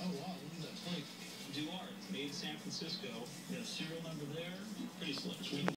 Oh, wow, look at that plate. Duarte made San Francisco. Got a serial number there.